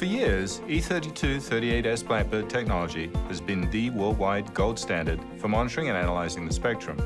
For years, E3238S Blackbird technology has been the worldwide gold standard for monitoring and analyzing the spectrum.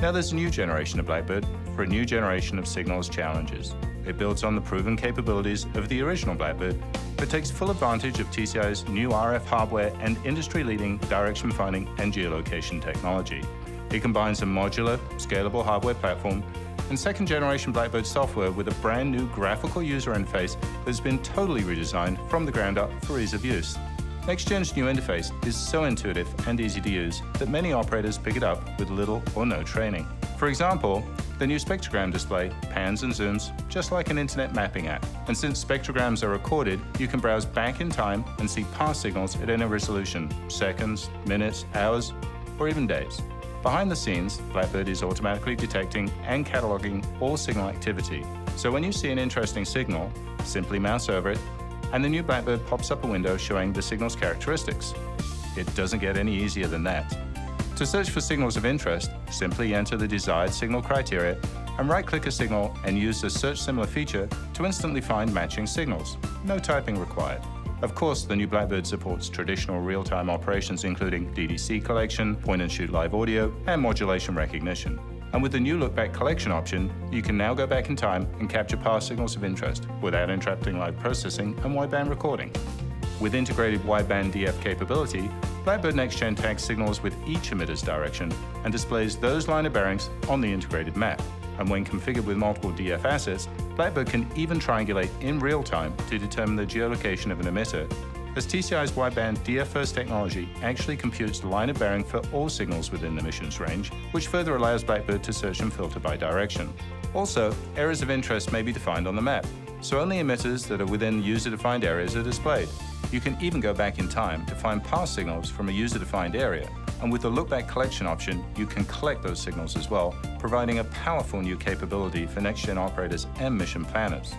Now there's a new generation of Blackbird for a new generation of signals challenges. It builds on the proven capabilities of the original Blackbird, but takes full advantage of TCI's new RF hardware and industry-leading direction finding and geolocation technology. It combines a modular, scalable hardware platform and second generation Blackbird software with a brand new graphical user interface that's been totally redesigned from the ground up for ease of use. NextGen's new interface is so intuitive and easy to use that many operators pick it up with little or no training. For example, the new spectrogram display pans and zooms just like an internet mapping app. And since spectrograms are recorded, you can browse back in time and see past signals at any resolution, seconds, minutes, hours, or even days. Behind the scenes, Blackbird is automatically detecting and cataloging all signal activity. So when you see an interesting signal, simply mouse over it, and the new Blackbird pops up a window showing the signal's characteristics. It doesn't get any easier than that. To search for signals of interest, simply enter the desired signal criteria and right-click a signal and use the Search Similar feature to instantly find matching signals. No typing required. Of course, the new Blackbird supports traditional real-time operations including DDC collection, point-and-shoot live audio, and modulation recognition. And with the new Look Back Collection option, you can now go back in time and capture past signals of interest without interrupting live processing and wideband recording. With integrated wideband DF capability, Blackbird NextGen tags signals with each emitter's direction and displays those line of bearings on the integrated map and when configured with multiple DF assets, Blackbird can even triangulate in real time to determine the geolocation of an emitter, as TCI's wideband DF-first technology actually computes the line of bearing for all signals within the mission's range, which further allows Blackbird to search and filter by direction. Also, areas of interest may be defined on the map, so only emitters that are within user-defined areas are displayed. You can even go back in time to find past signals from a user-defined area, and with the Look Back Collection option, you can collect those signals as well, providing a powerful new capability for next-gen operators and mission planners.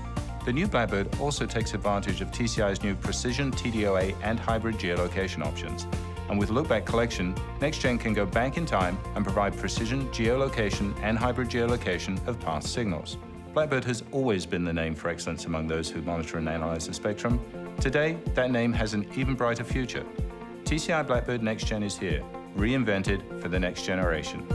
The new Blackbird also takes advantage of TCI's new precision TDOA and hybrid geolocation options. And with Look Back Collection, NextGen can go back in time and provide precision geolocation and hybrid geolocation of past signals. Blackbird has always been the name for excellence among those who monitor and analyze the spectrum. Today, that name has an even brighter future. TCI Blackbird NextGen is here, reinvented for the next generation.